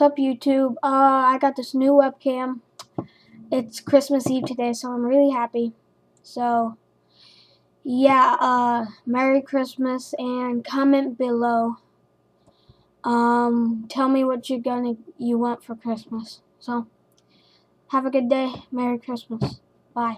up YouTube? Uh, I got this new webcam. It's Christmas Eve today, so I'm really happy. So, yeah, uh, Merry Christmas and comment below. Um, tell me what you're gonna, you want for Christmas. So, have a good day. Merry Christmas. Bye.